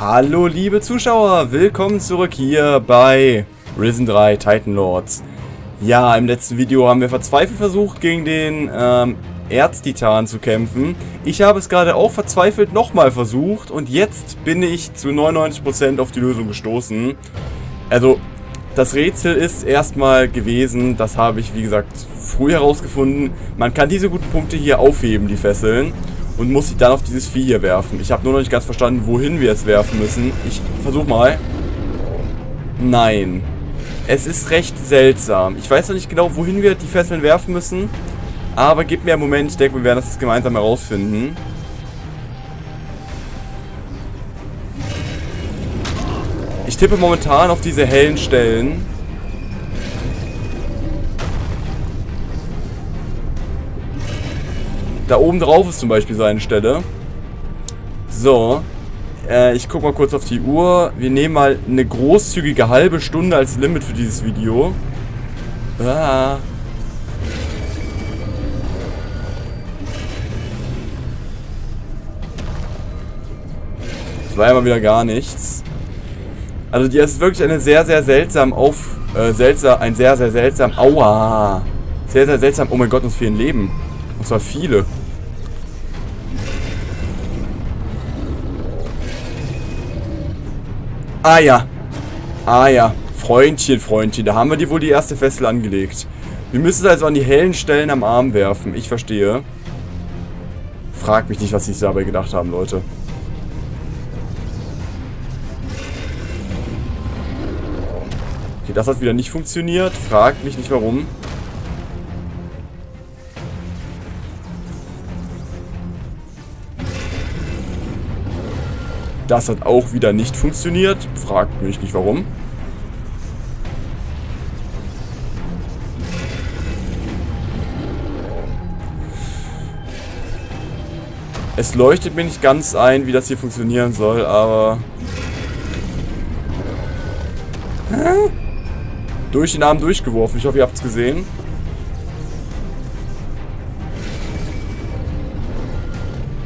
Hallo liebe Zuschauer, willkommen zurück hier bei Risen 3 Titan Lords. Ja, im letzten Video haben wir verzweifelt versucht, gegen den ähm, Erztitan zu kämpfen. Ich habe es gerade auch verzweifelt nochmal versucht und jetzt bin ich zu 99% auf die Lösung gestoßen. Also, das Rätsel ist erstmal gewesen, das habe ich wie gesagt früh herausgefunden, man kann diese guten Punkte hier aufheben, die Fesseln und muss sie dann auf dieses Vieh hier werfen. Ich habe nur noch nicht ganz verstanden, wohin wir es werfen müssen. Ich versuche mal. Nein. Es ist recht seltsam. Ich weiß noch nicht genau, wohin wir die Fesseln werfen müssen. Aber gib mir einen Moment. Ich denke, wir werden das gemeinsam herausfinden. Ich tippe momentan auf diese hellen Stellen. Da oben drauf ist zum Beispiel seine Stelle. So. Äh, ich guck mal kurz auf die Uhr. Wir nehmen mal eine großzügige halbe Stunde als Limit für dieses Video. Ah. Das war ja mal wieder gar nichts. Also die ist wirklich eine sehr, sehr seltsam auf... Äh, seltsam, ein sehr, sehr seltsam... Aua! Sehr, sehr seltsam... Oh mein Gott, uns fehlen Leben. Und zwar viele. Ah ja. Ah ja. Freundchen, Freundchen. Da haben wir die wohl die erste Fessel angelegt. Wir müssen es also an die hellen Stellen am Arm werfen. Ich verstehe. Frag mich nicht, was sie dabei gedacht haben, Leute. Okay, das hat wieder nicht funktioniert. Frag mich nicht, warum. Das hat auch wieder nicht funktioniert. Fragt mich nicht warum. Es leuchtet mir nicht ganz ein, wie das hier funktionieren soll, aber... Hä? Durch den Arm durchgeworfen. Ich hoffe, ihr habt es gesehen.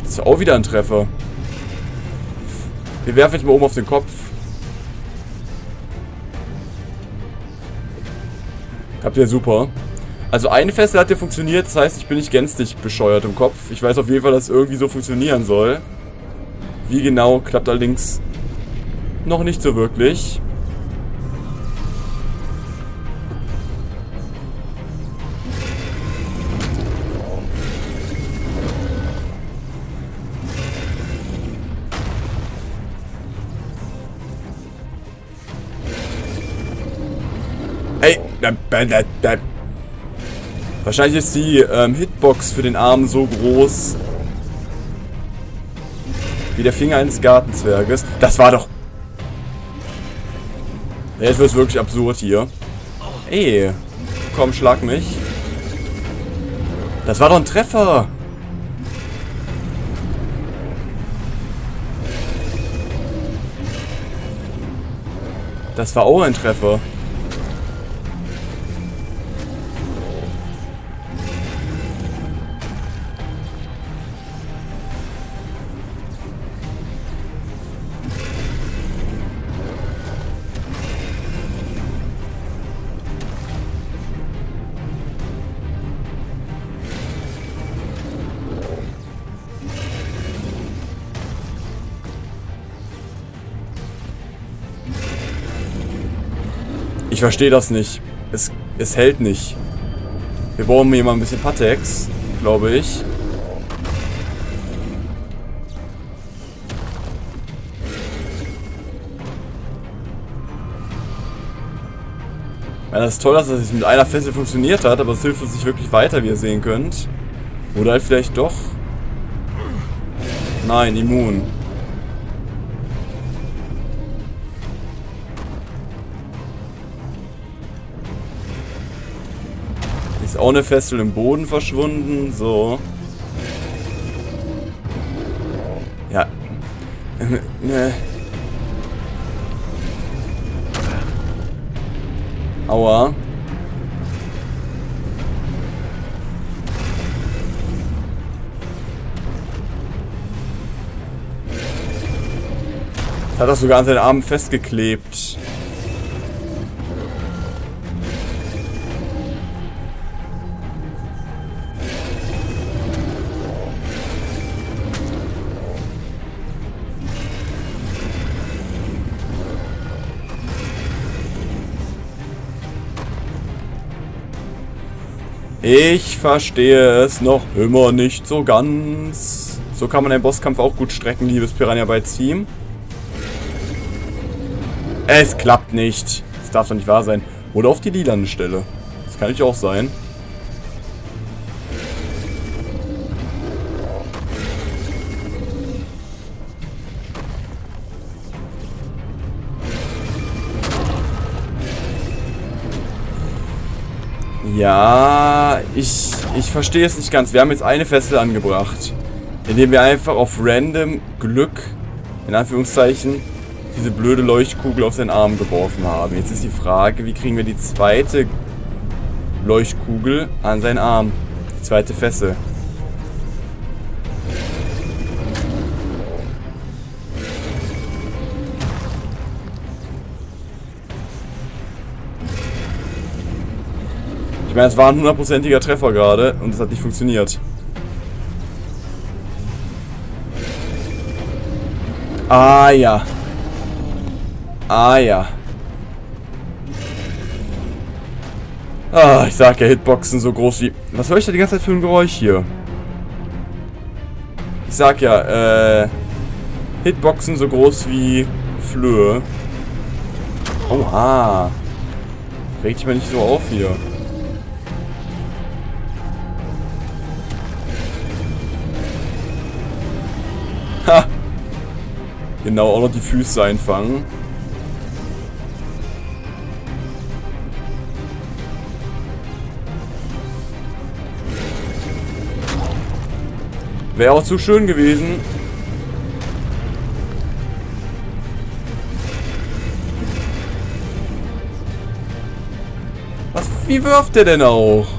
Das ist ja auch wieder ein Treffer. Wir werfen jetzt mal oben auf den Kopf. Habt ihr super. Also eine Fessel hat ja funktioniert, das heißt, ich bin nicht gänzlich bescheuert im Kopf. Ich weiß auf jeden Fall, dass es irgendwie so funktionieren soll. Wie genau, klappt allerdings noch nicht so wirklich. Wahrscheinlich ist die ähm, Hitbox für den Arm so groß wie der Finger eines Gartenzwerges. Das war doch... Jetzt wird es wirklich absurd hier. Ey, komm, schlag mich. Das war doch ein Treffer. Das war auch ein Treffer. Ich verstehe das nicht. Es, es hält nicht. Wir brauchen hier mal ein bisschen Patex, glaube ich. Ja, das ist toll, dass das mit einer Fessel funktioniert hat, aber es hilft uns nicht wirklich weiter, wie ihr sehen könnt. Oder halt vielleicht doch. Nein, immun. Ist auch eine Festel im Boden verschwunden. So. Ja. Ne. Aua. Das hat er sogar an seinen Armen festgeklebt. Ich verstehe es noch immer nicht so ganz. So kann man einen Bosskampf auch gut strecken, liebes Piranha bei Team. Es klappt nicht. Das darf doch nicht wahr sein. Oder auf die lilane Stelle. Das kann ich auch sein. Ja, ich, ich verstehe es nicht ganz. Wir haben jetzt eine Fessel angebracht. Indem wir einfach auf random Glück, in Anführungszeichen, diese blöde Leuchtkugel auf seinen Arm geworfen haben. Jetzt ist die Frage, wie kriegen wir die zweite Leuchtkugel an seinen Arm? Die zweite Fessel. Meine, es war ein hundertprozentiger Treffer gerade und es hat nicht funktioniert. Ah ja. Ah ja. Ah, ich sag ja, Hitboxen so groß wie... Was höre ich da die ganze Zeit für ein Geräusch hier? Ich sag ja, äh... Hitboxen so groß wie Flöhe. Oha. Reg dich mal nicht so auf hier. Genau, auch noch die Füße einfangen. Wäre auch zu schön gewesen. Was, wie wirft der denn auch?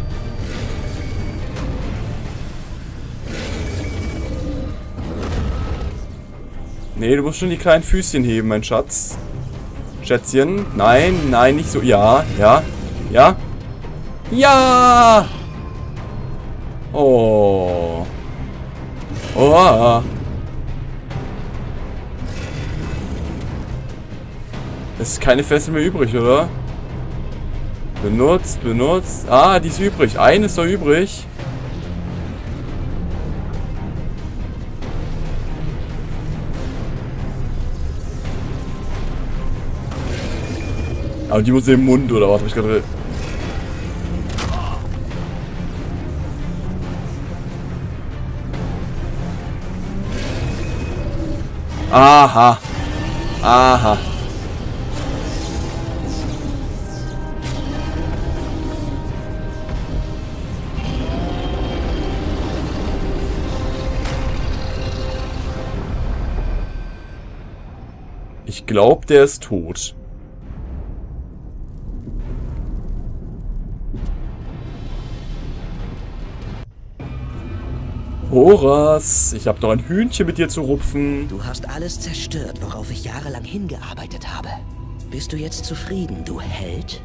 Nee, du musst schon die kleinen Füßchen heben, mein Schatz. Schätzchen. Nein, nein, nicht so. Ja, ja, ja. Ja! Oh. Oh. Es ist keine Fessel mehr übrig, oder? Benutzt, benutzt. Ah, die ist übrig. Eine ist doch übrig. Aber die muss im Mund, oder was? Hab ich gerade... Aha. Aha. Ich glaube, der ist tot. Horas, ich habe noch ein Hühnchen mit dir zu rupfen. Du hast alles zerstört, worauf ich jahrelang hingearbeitet habe. Bist du jetzt zufrieden, du Held?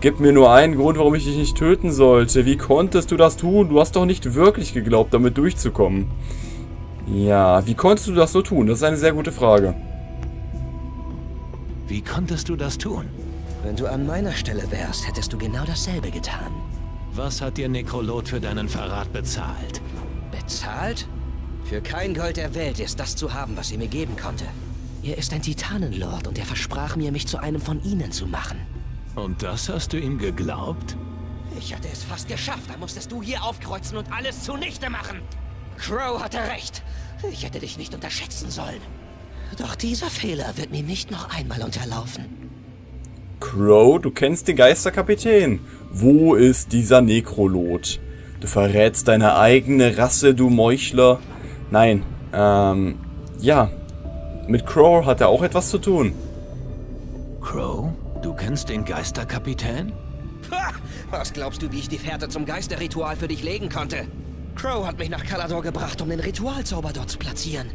Gib mir nur einen Grund, warum ich dich nicht töten sollte. Wie konntest du das tun? Du hast doch nicht wirklich geglaubt, damit durchzukommen. Ja, wie konntest du das so tun? Das ist eine sehr gute Frage. Wie konntest du das tun? Wenn du an meiner Stelle wärst, hättest du genau dasselbe getan. Was hat dir Nekrolot für deinen Verrat bezahlt? Bezahlt? Für kein Gold der Welt ist das zu haben, was er mir geben konnte. Er ist ein Titanenlord und er versprach mir, mich zu einem von ihnen zu machen. Und das hast du ihm geglaubt? Ich hatte es fast geschafft. Da musstest du hier aufkreuzen und alles zunichte machen. Crow hatte recht. Ich hätte dich nicht unterschätzen sollen. Doch dieser Fehler wird mir nicht noch einmal unterlaufen. Crow, du kennst den Geisterkapitän. Wo ist dieser Nekrolot? Du verrätst deine eigene Rasse, du Meuchler. Nein, ähm, ja. Mit Crow hat er auch etwas zu tun. Crow? Du kennst den Geisterkapitän? Ha! Was glaubst du, wie ich die Fährte zum Geisterritual für dich legen konnte? Crow hat mich nach Kalador gebracht, um den Ritualzauber dort zu platzieren.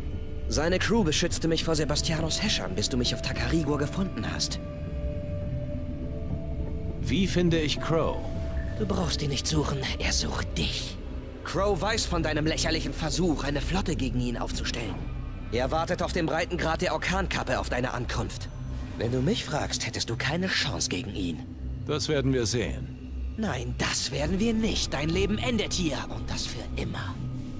Seine Crew beschützte mich vor Sebastianos Häschern, bis du mich auf Takarigor gefunden hast. Wie finde ich Crow? Du brauchst ihn nicht suchen, er sucht dich. Crow weiß von deinem lächerlichen Versuch, eine Flotte gegen ihn aufzustellen. Er wartet auf dem Breitengrad der Orkankappe auf deine Ankunft. Wenn du mich fragst, hättest du keine Chance gegen ihn. Das werden wir sehen. Nein, das werden wir nicht. Dein Leben endet hier und das für immer.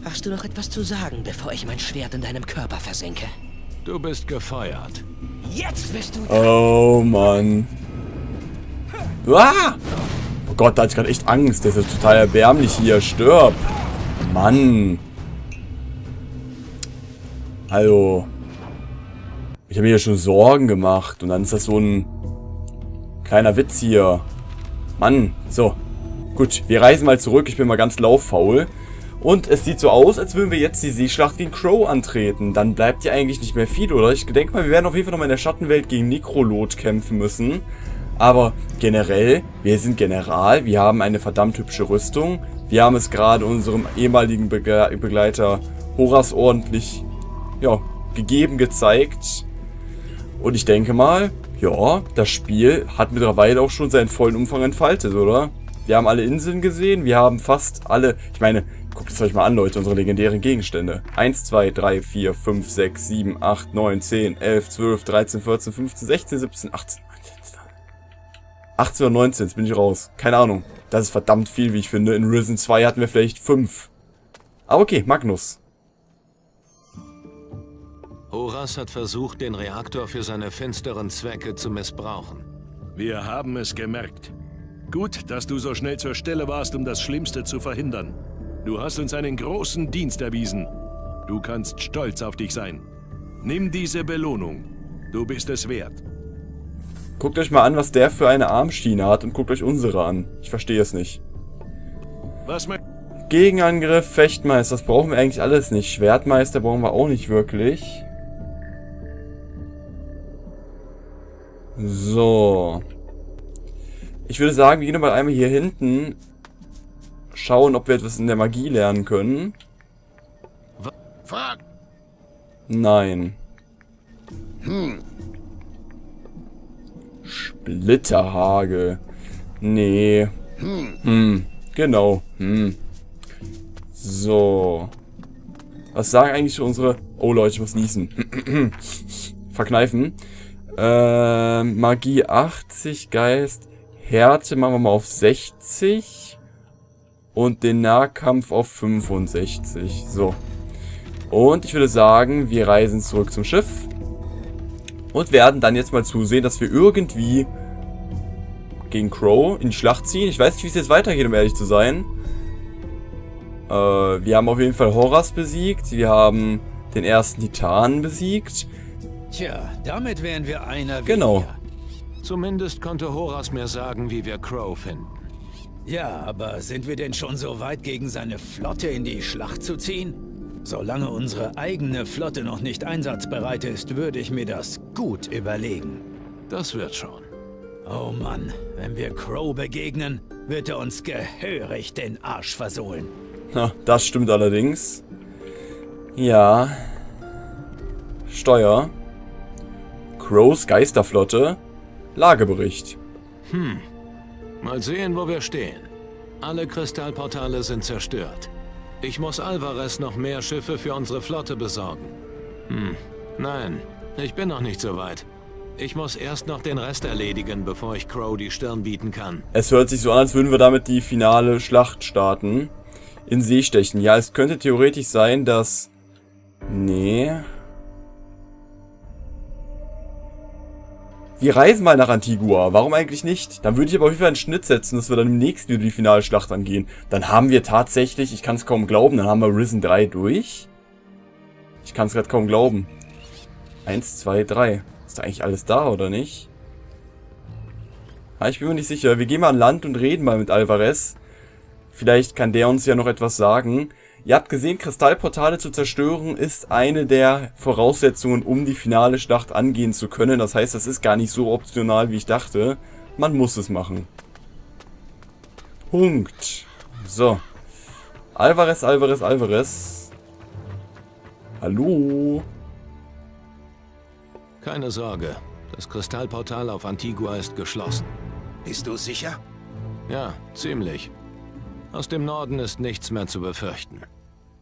Hast du noch etwas zu sagen, bevor ich mein Schwert in deinem Körper versenke? Du bist gefeuert. Jetzt bist du... Oh, Mann. Ah! Oh Gott, da hatte ich gerade echt Angst. Das ist total erbärmlich hier. Stirb. Mann. Also. Ich habe mir ja schon Sorgen gemacht. Und dann ist das so ein kleiner Witz hier. Mann. So. Gut, wir reisen mal zurück. Ich bin mal ganz lauffaul. Und es sieht so aus, als würden wir jetzt die Seeschlacht gegen Crow antreten. Dann bleibt ja eigentlich nicht mehr viel, oder? Ich denke mal, wir werden auf jeden Fall nochmal in der Schattenwelt gegen Necrolot kämpfen müssen. Aber generell, wir sind General, wir haben eine verdammt hübsche Rüstung. Wir haben es gerade unserem ehemaligen Bege Begleiter Horas ordentlich ja, gegeben, gezeigt. Und ich denke mal, ja, das Spiel hat mittlerweile auch schon seinen vollen Umfang entfaltet, oder? Wir haben alle Inseln gesehen, wir haben fast alle, ich meine, guckt es euch mal an, Leute, unsere legendären Gegenstände. 1, 2, 3, 4, 5, 6, 7, 8, 9, 10, 11, 12, 13, 14, 15, 16, 17, 18, 18 oder 19, jetzt bin ich raus. Keine Ahnung. Das ist verdammt viel, wie ich finde. In Risen 2 hatten wir vielleicht 5. Aber okay, Magnus. Horas hat versucht, den Reaktor für seine finsteren Zwecke zu missbrauchen. Wir haben es gemerkt. Gut, dass du so schnell zur Stelle warst, um das Schlimmste zu verhindern. Du hast uns einen großen Dienst erwiesen. Du kannst stolz auf dich sein. Nimm diese Belohnung. Du bist es wert. Guckt euch mal an, was der für eine Armschiene hat und guckt euch unsere an. Ich verstehe es nicht. Was Gegenangriff, Fechtmeister, das brauchen wir eigentlich alles nicht. Schwertmeister brauchen wir auch nicht wirklich. So. Ich würde sagen, wir gehen mal einmal hier hinten schauen, ob wir etwas in der Magie lernen können. Nein. Hm. Splitterhagel. Nee. Hm. Genau. Hm. So. Was sagen eigentlich unsere... Oh Leute, ich muss niesen. Verkneifen. Äh, Magie 80, Geist. Härte machen wir mal auf 60. Und den Nahkampf auf 65. So. Und ich würde sagen, wir reisen zurück zum Schiff. Und werden dann jetzt mal zusehen, dass wir irgendwie gegen Crow in die Schlacht ziehen. Ich weiß nicht, wie es jetzt weitergeht, um ehrlich zu sein. Äh, wir haben auf jeden Fall Horas besiegt. Wir haben den ersten Titanen besiegt. Tja, damit wären wir einer Genau. weniger. Zumindest konnte Horas mir sagen, wie wir Crow finden. Ja, aber sind wir denn schon so weit, gegen seine Flotte in die Schlacht zu ziehen? Solange unsere eigene Flotte noch nicht einsatzbereit ist, würde ich mir das gut überlegen. Das wird schon. Oh Mann, wenn wir Crow begegnen, wird er uns gehörig den Arsch versohlen. Ja, das stimmt allerdings. Ja. Steuer. Crows Geisterflotte. Lagebericht. Mal sehen, wo wir stehen. Alle Kristallportale sind zerstört. Ich muss Alvarez noch mehr Schiffe für unsere Flotte besorgen. Hm, nein, ich bin noch nicht so weit. Ich muss erst noch den Rest erledigen, bevor ich Crow die Stirn bieten kann. Es hört sich so an, als würden wir damit die finale Schlacht starten. In See stechen. Ja, es könnte theoretisch sein, dass... Nee. Wir reisen mal nach Antigua. Warum eigentlich nicht? Dann würde ich aber auf jeden Fall einen Schnitt setzen, dass wir dann im nächsten Video die finale Schlacht angehen. Dann haben wir tatsächlich, ich kann es kaum glauben, dann haben wir Risen 3 durch. Ich kann es gerade kaum glauben. Eins, zwei, drei. Ist da eigentlich alles da, oder nicht? Ah, ich bin mir nicht sicher. Wir gehen mal an Land und reden mal mit Alvarez. Vielleicht kann der uns ja noch etwas sagen. Ihr habt gesehen, Kristallportale zu zerstören ist eine der Voraussetzungen, um die finale Schlacht angehen zu können. Das heißt, das ist gar nicht so optional, wie ich dachte. Man muss es machen. Punkt. So. Alvarez, Alvarez, Alvarez. Hallo. Keine Sorge. Das Kristallportal auf Antigua ist geschlossen. Bist du sicher? Ja, ziemlich. Aus dem Norden ist nichts mehr zu befürchten.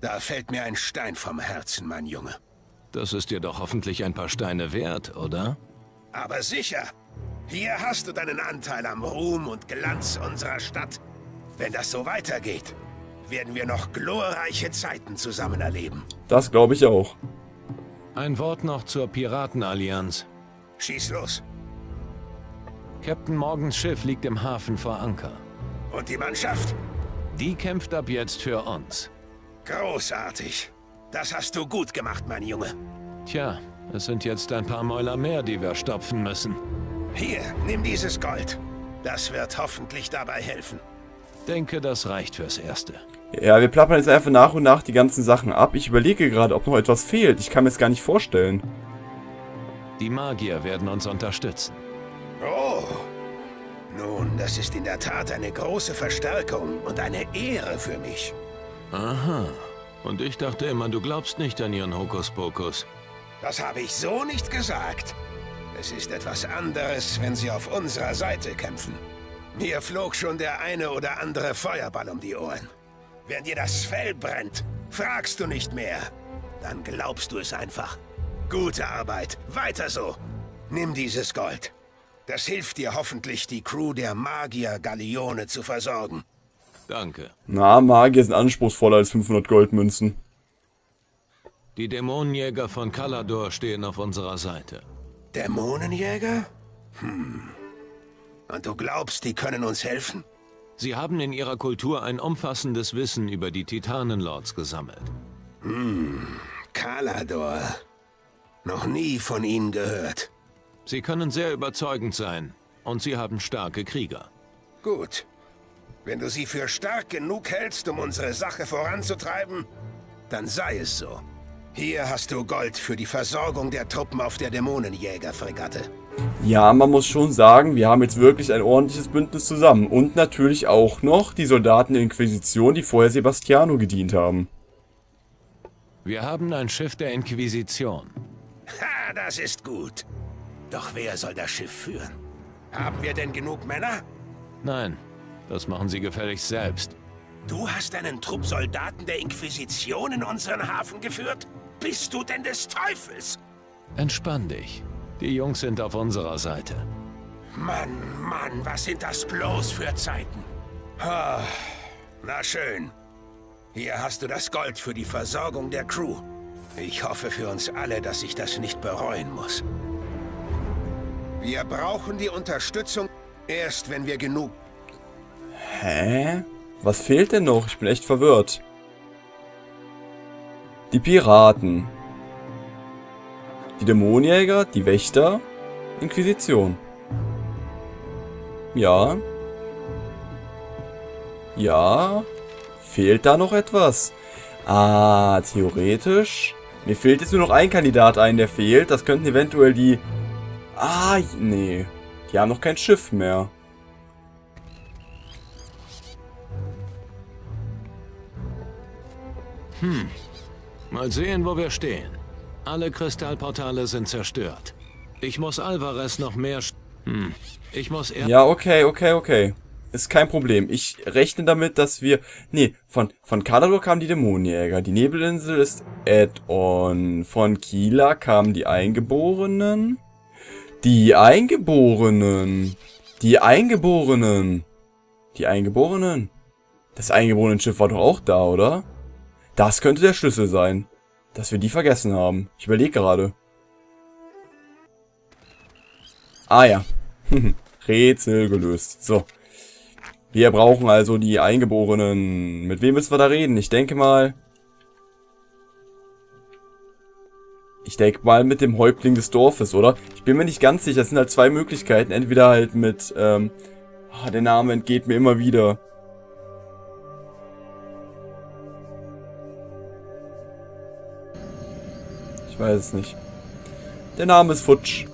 Da fällt mir ein Stein vom Herzen, mein Junge. Das ist dir doch hoffentlich ein paar Steine wert, oder? Aber sicher. Hier hast du deinen Anteil am Ruhm und Glanz unserer Stadt. Wenn das so weitergeht, werden wir noch glorreiche Zeiten zusammen erleben. Das glaube ich auch. Ein Wort noch zur Piratenallianz. Schieß los. Captain Morgans Schiff liegt im Hafen vor Anker. Und die Mannschaft? Die kämpft ab jetzt für uns. Großartig. Das hast du gut gemacht, mein Junge. Tja, es sind jetzt ein paar Mäuler mehr, die wir stopfen müssen. Hier, nimm dieses Gold. Das wird hoffentlich dabei helfen. Denke, das reicht fürs Erste. Ja, wir plappern jetzt einfach nach und nach die ganzen Sachen ab. Ich überlege gerade, ob noch etwas fehlt. Ich kann mir das gar nicht vorstellen. Die Magier werden uns unterstützen. Oh. Nun, das ist in der Tat eine große Verstärkung und eine Ehre für mich. Aha. Und ich dachte immer, du glaubst nicht an ihren Hokuspokus. Das habe ich so nicht gesagt. Es ist etwas anderes, wenn sie auf unserer Seite kämpfen. Mir flog schon der eine oder andere Feuerball um die Ohren. Wenn dir das Fell brennt, fragst du nicht mehr. Dann glaubst du es einfach. Gute Arbeit. Weiter so. Nimm dieses Gold. Das hilft dir hoffentlich, die Crew der Magier Galeone zu versorgen. Danke. Na, Magier sind anspruchsvoller als 500 Goldmünzen. Die Dämonenjäger von Kalador stehen auf unserer Seite. Dämonenjäger? Hm. Und du glaubst, die können uns helfen? Sie haben in ihrer Kultur ein umfassendes Wissen über die Titanenlords gesammelt. Hm, Kalador. Noch nie von ihnen gehört. Sie können sehr überzeugend sein und sie haben starke Krieger. Gut. Wenn du sie für stark genug hältst, um unsere Sache voranzutreiben, dann sei es so. Hier hast du Gold für die Versorgung der Truppen auf der Dämonenjägerfregatte. Ja, man muss schon sagen, wir haben jetzt wirklich ein ordentliches Bündnis zusammen. Und natürlich auch noch die Soldaten der Inquisition, die vorher Sebastiano gedient haben. Wir haben ein Schiff der Inquisition. Ha, das ist gut. Doch wer soll das Schiff führen? Haben wir denn genug Männer? Nein, das machen Sie gefälligst selbst. Du hast einen Trupp Soldaten der Inquisition in unseren Hafen geführt? Bist du denn des Teufels? Entspann dich. Die Jungs sind auf unserer Seite. Mann, Mann, was sind das bloß für Zeiten? Na schön. Hier hast du das Gold für die Versorgung der Crew. Ich hoffe für uns alle, dass ich das nicht bereuen muss. Wir brauchen die Unterstützung erst, wenn wir genug... Hä? Was fehlt denn noch? Ich bin echt verwirrt. Die Piraten. Die Dämonenjäger, die Wächter, Inquisition. Ja. Ja. Fehlt da noch etwas? Ah, theoretisch. Mir fehlt jetzt nur noch ein Kandidat ein, der fehlt. Das könnten eventuell die... Ah, nee. Die haben noch kein Schiff mehr. Hm. Mal sehen, wo wir stehen. Alle Kristallportale sind zerstört. Ich muss Alvarez noch mehr... Hm. Ich muss er... Ja, okay, okay, okay. Ist kein Problem. Ich rechne damit, dass wir... Nee, von, von Kalador kamen die Dämonenjäger. Die Nebelinsel ist Add-on. Von Kila kamen die Eingeborenen. Die Eingeborenen. Die Eingeborenen. Die Eingeborenen. Das Eingeborenenschiff war doch auch da, oder? Das könnte der Schlüssel sein. Dass wir die vergessen haben. Ich überlege gerade. Ah ja. Rätsel gelöst. So. Wir brauchen also die Eingeborenen. Mit wem müssen wir da reden? Ich denke mal... Ich denke mal mit dem Häuptling des Dorfes, oder? Ich bin mir nicht ganz sicher. Es sind halt zwei Möglichkeiten. Entweder halt mit... Ähm, oh, der Name entgeht mir immer wieder. Weiß es nicht. Der Name ist Futsch.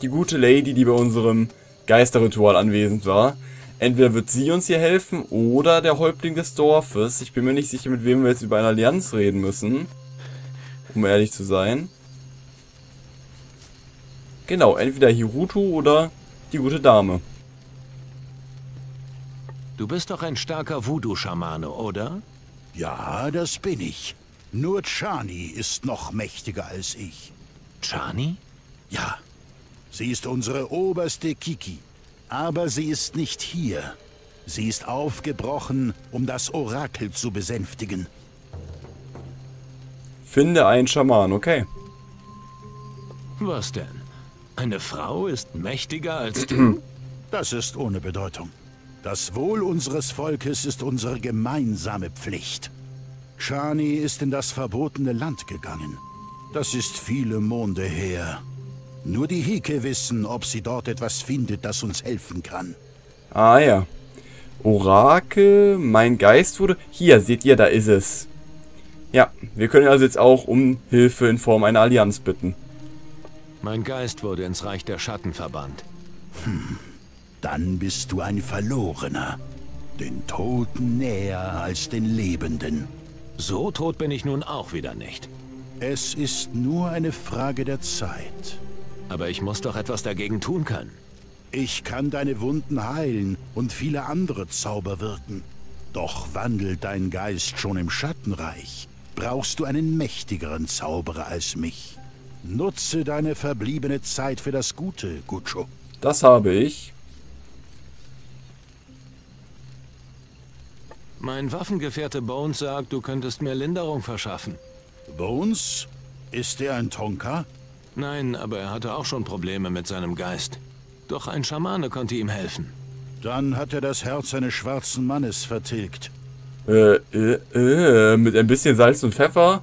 Die gute Lady, die bei unserem Geisterritual anwesend war. Entweder wird sie uns hier helfen oder der Häuptling des Dorfes. Ich bin mir nicht sicher, mit wem wir jetzt über eine Allianz reden müssen. Um ehrlich zu sein. Genau, entweder Hirutu oder die gute Dame. Du bist doch ein starker Voodoo-Schamane, oder? Ja, das bin ich. Nur Chani ist noch mächtiger als ich. Chani? Ja, sie ist unsere oberste Kiki. Aber sie ist nicht hier. Sie ist aufgebrochen, um das Orakel zu besänftigen. Finde einen Schaman, okay. Was denn? Eine Frau ist mächtiger als du? Das ist ohne Bedeutung. Das Wohl unseres Volkes ist unsere gemeinsame Pflicht. Chani ist in das verbotene Land gegangen. Das ist viele Monde her. Nur die Hike wissen, ob sie dort etwas findet, das uns helfen kann. Ah ja. Orakel, mein Geist wurde... Hier, seht ihr, da ist es. Ja, wir können also jetzt auch um Hilfe in Form einer Allianz bitten. Mein Geist wurde ins Reich der Schatten verbannt. Dann bist du ein Verlorener. Den Toten näher als den Lebenden. So tot bin ich nun auch wieder nicht. Es ist nur eine Frage der Zeit. Aber ich muss doch etwas dagegen tun können. Ich kann deine Wunden heilen und viele andere Zauber wirken. Doch wandelt dein Geist schon im Schattenreich, brauchst du einen mächtigeren Zauberer als mich. Nutze deine verbliebene Zeit für das Gute, Gucho. Das habe ich. Mein Waffengefährte Bones sagt, du könntest mir Linderung verschaffen. Bones? Ist er ein Tonka? Nein, aber er hatte auch schon Probleme mit seinem Geist. Doch ein Schamane konnte ihm helfen. Dann hat er das Herz eines schwarzen Mannes vertilgt. Äh, äh, äh, mit ein bisschen Salz und Pfeffer.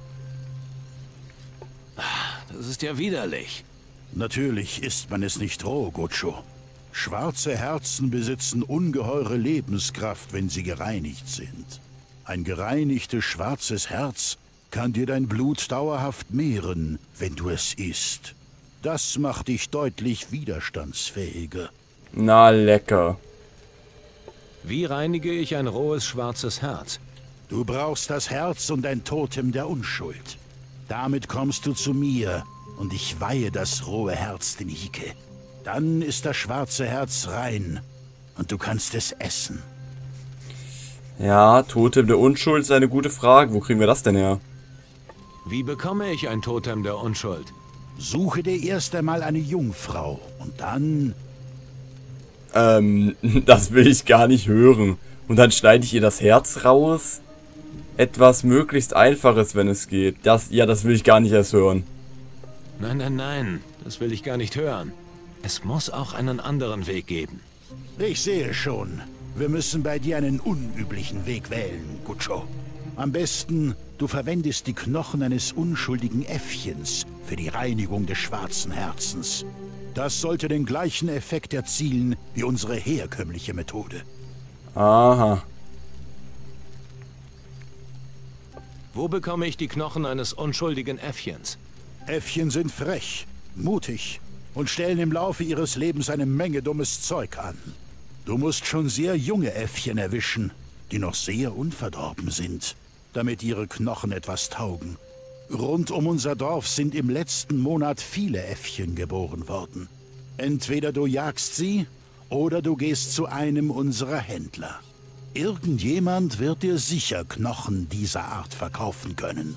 Das ist ja widerlich. Natürlich isst man es nicht roh, Gucho. Schwarze Herzen besitzen ungeheure Lebenskraft, wenn sie gereinigt sind. Ein gereinigtes schwarzes Herz kann dir dein Blut dauerhaft mehren, wenn du es isst. Das macht dich deutlich widerstandsfähiger. Na, lecker. Wie reinige ich ein rohes schwarzes Herz? Du brauchst das Herz und ein Totem der Unschuld. Damit kommst du zu mir und ich weihe das rohe Herz den Hike. Dann ist das schwarze Herz rein und du kannst es essen. Ja, Totem der Unschuld ist eine gute Frage. Wo kriegen wir das denn her? Wie bekomme ich ein Totem der Unschuld? Suche dir erst einmal eine Jungfrau und dann... Ähm, das will ich gar nicht hören. Und dann schneide ich ihr das Herz raus? Etwas möglichst Einfaches, wenn es geht. Das, ja, das will ich gar nicht erst hören. Nein, nein, nein. Das will ich gar nicht hören. Es muss auch einen anderen Weg geben. Ich sehe schon. Wir müssen bei dir einen unüblichen Weg wählen, Gucho. Am besten, du verwendest die Knochen eines unschuldigen Äffchens für die Reinigung des schwarzen Herzens. Das sollte den gleichen Effekt erzielen wie unsere herkömmliche Methode. Aha. Wo bekomme ich die Knochen eines unschuldigen Äffchens? Äffchen sind frech, mutig und stellen im Laufe ihres Lebens eine Menge dummes Zeug an. Du musst schon sehr junge Äffchen erwischen, die noch sehr unverdorben sind, damit ihre Knochen etwas taugen. Rund um unser Dorf sind im letzten Monat viele Äffchen geboren worden. Entweder du jagst sie oder du gehst zu einem unserer Händler. Irgendjemand wird dir sicher Knochen dieser Art verkaufen können.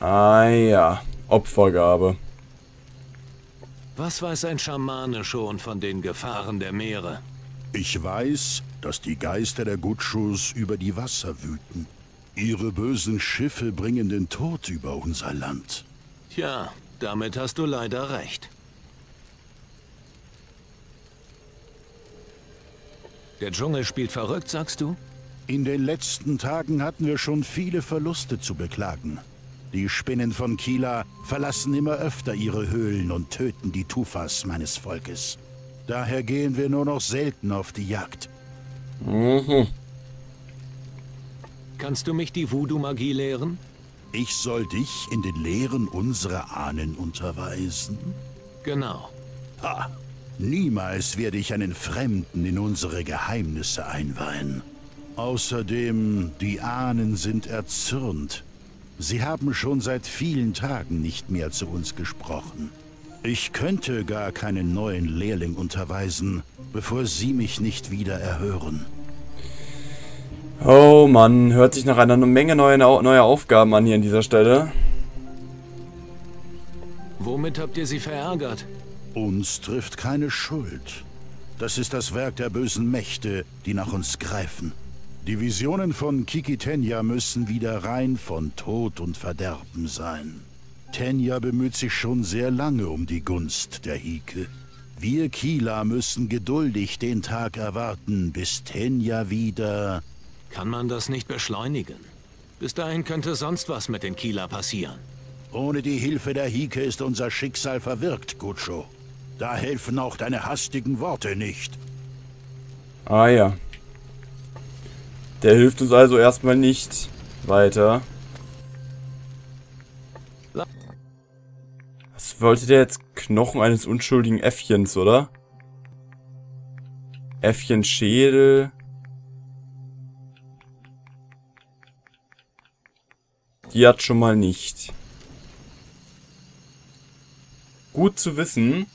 Ah ja, Opfergabe. Was weiß ein Schamane schon von den Gefahren der Meere? Ich weiß, dass die Geister der Gutschus über die Wasser wüten. Ihre bösen Schiffe bringen den Tod über unser Land. Tja, damit hast du leider recht. Der Dschungel spielt verrückt, sagst du? In den letzten Tagen hatten wir schon viele Verluste zu beklagen. Die Spinnen von Kila verlassen immer öfter ihre Höhlen und töten die Tufas meines Volkes. Daher gehen wir nur noch selten auf die Jagd. Mhm. Kannst du mich die Voodoo-Magie lehren? Ich soll dich in den Lehren unserer Ahnen unterweisen? Genau. Ha! Niemals werde ich einen Fremden in unsere Geheimnisse einweihen. Außerdem, die Ahnen sind erzürnt. Sie haben schon seit vielen Tagen nicht mehr zu uns gesprochen. Ich könnte gar keinen neuen Lehrling unterweisen, bevor Sie mich nicht wieder erhören. Oh Mann, hört sich nach einer Menge neuer, neuer Aufgaben an hier an dieser Stelle. Womit habt ihr sie verärgert? Uns trifft keine Schuld. Das ist das Werk der bösen Mächte, die nach uns greifen. Die Visionen von Kiki Tenja müssen wieder rein von Tod und Verderben sein. Tenja bemüht sich schon sehr lange um die Gunst der Hike. Wir Kila müssen geduldig den Tag erwarten, bis Tenja wieder... Kann man das nicht beschleunigen? Bis dahin könnte sonst was mit den Kila passieren. Ohne die Hilfe der Hike ist unser Schicksal verwirkt, Gucho. Da helfen auch deine hastigen Worte nicht. Ah ja. Der hilft uns also erstmal nicht weiter. Was wollte der jetzt? Knochen eines unschuldigen Äffchens, oder? Äffchenschädel. Die hat schon mal nicht. Gut zu wissen.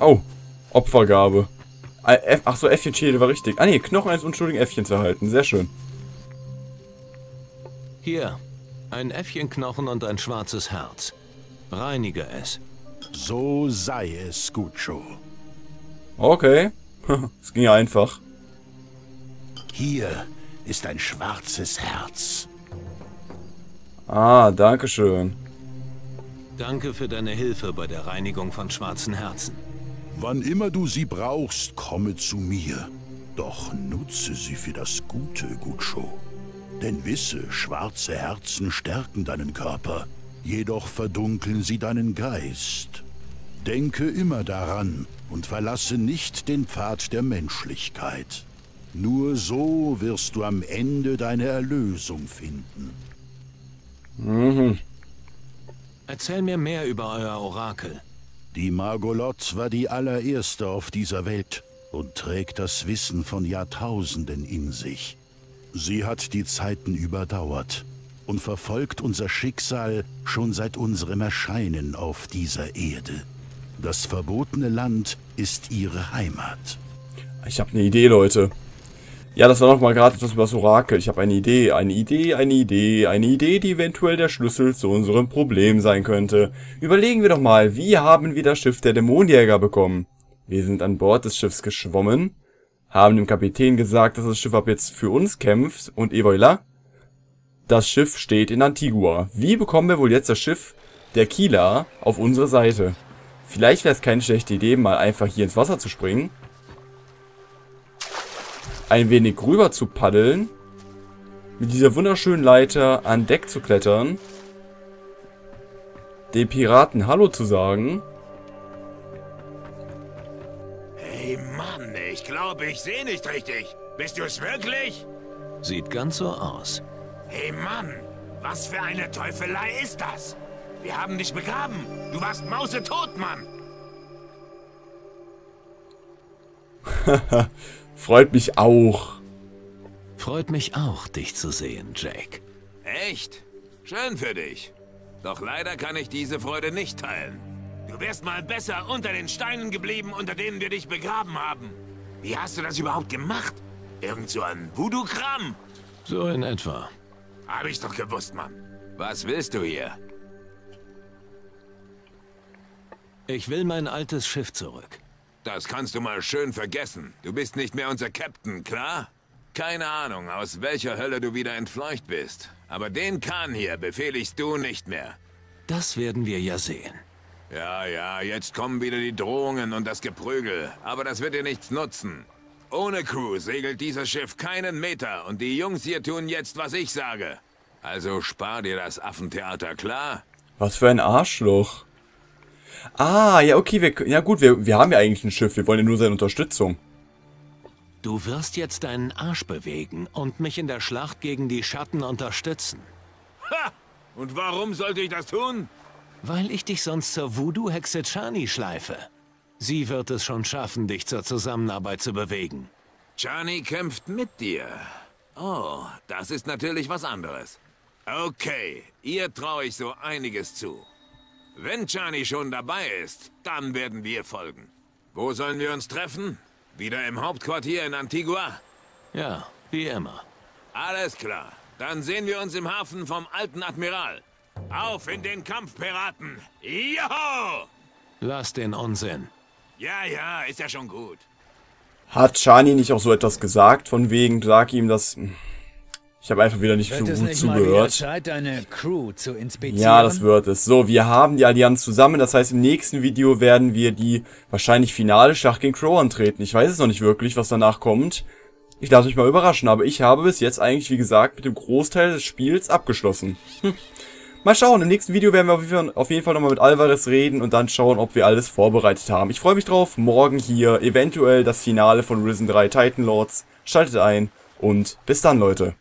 Oh, Opfergabe. Ach so, Äffchenschädel war richtig. Ah ne, Knochen eines unschuldigen Äffchens erhalten. Sehr schön. Hier, ein Äffchenknochen und ein schwarzes Herz. Reinige es. So sei es, Gucho. Okay. Es ging ja einfach. Hier ist ein schwarzes Herz. Ah, danke schön. Danke für deine Hilfe bei der Reinigung von schwarzen Herzen. Wann immer du sie brauchst, komme zu mir. Doch nutze sie für das Gute, Gutscho. Denn wisse, schwarze Herzen stärken deinen Körper, jedoch verdunkeln sie deinen Geist. Denke immer daran und verlasse nicht den Pfad der Menschlichkeit. Nur so wirst du am Ende deine Erlösung finden. Mhm. Erzähl mir mehr über euer Orakel. Die Margolot war die allererste auf dieser Welt und trägt das Wissen von Jahrtausenden in sich. Sie hat die Zeiten überdauert und verfolgt unser Schicksal schon seit unserem Erscheinen auf dieser Erde. Das verbotene Land ist ihre Heimat. Ich habe eine Idee, Leute. Ja, das war noch mal gerade etwas über das Orakel. Ich habe eine Idee, eine Idee, eine Idee, eine Idee, die eventuell der Schlüssel zu unserem Problem sein könnte. Überlegen wir doch mal, wie haben wir das Schiff der Dämonenjäger bekommen? Wir sind an Bord des Schiffs geschwommen, haben dem Kapitän gesagt, dass das Schiff ab jetzt für uns kämpft und Evoila, das Schiff steht in Antigua. Wie bekommen wir wohl jetzt das Schiff der Kieler auf unsere Seite? Vielleicht wäre es keine schlechte Idee, mal einfach hier ins Wasser zu springen ein wenig rüber zu paddeln, mit dieser wunderschönen Leiter an Deck zu klettern, den Piraten Hallo zu sagen. Hey Mann, ich glaube, ich sehe nicht richtig. Bist du es wirklich? Sieht ganz so aus. Hey Mann, was für eine Teufelei ist das? Wir haben dich begraben. Du warst mausetot, Mann. Freut mich auch. Freut mich auch, dich zu sehen, Jake. Echt? Schön für dich. Doch leider kann ich diese Freude nicht teilen. Du wärst mal besser unter den Steinen geblieben, unter denen wir dich begraben haben. Wie hast du das überhaupt gemacht? Irgend so ein Voodoo-Kram? So in etwa. Hab ich doch gewusst, Mann. Was willst du hier? Ich will mein altes Schiff zurück. Das kannst du mal schön vergessen. Du bist nicht mehr unser Captain, klar? Keine Ahnung, aus welcher Hölle du wieder entfleucht bist. Aber den Kahn hier befehligst du nicht mehr. Das werden wir ja sehen. Ja, ja, jetzt kommen wieder die Drohungen und das Geprügel. Aber das wird dir nichts nutzen. Ohne Crew segelt dieses Schiff keinen Meter und die Jungs hier tun jetzt, was ich sage. Also spar dir das Affentheater, klar? Was für ein Arschloch. Ah, ja, okay, wir, ja gut, wir, wir haben ja eigentlich ein Schiff, wir wollen ja nur seine Unterstützung. Du wirst jetzt deinen Arsch bewegen und mich in der Schlacht gegen die Schatten unterstützen. Ha! Und warum sollte ich das tun? Weil ich dich sonst zur Voodoo-Hexe Chani schleife. Sie wird es schon schaffen, dich zur Zusammenarbeit zu bewegen. Chani kämpft mit dir. Oh, das ist natürlich was anderes. Okay, ihr traue ich so einiges zu. Wenn Chani schon dabei ist, dann werden wir folgen. Wo sollen wir uns treffen? Wieder im Hauptquartier in Antigua? Ja, wie immer. Alles klar. Dann sehen wir uns im Hafen vom alten Admiral. Auf in den Kampf, Piraten! Joho! Lass den Unsinn. Ja, ja, ist ja schon gut. Hat Shani nicht auch so etwas gesagt, von wegen, sag ihm das... Ich habe einfach wieder nicht so Wird es gut zugehört. Zeit, zu? Ja, das wird es. So, wir haben die Allianz zusammen. Das heißt, im nächsten Video werden wir die wahrscheinlich finale Schlacht gegen Crow antreten. Ich weiß es noch nicht wirklich, was danach kommt. Ich lasse mich mal überraschen, aber ich habe bis jetzt eigentlich, wie gesagt, mit dem Großteil des Spiels abgeschlossen. Hm. Mal schauen, im nächsten Video werden wir auf jeden Fall, auf jeden Fall nochmal mit Alvarez reden und dann schauen, ob wir alles vorbereitet haben. Ich freue mich drauf. Morgen hier eventuell das Finale von Risen 3 Titan Lords. Schaltet ein und bis dann, Leute.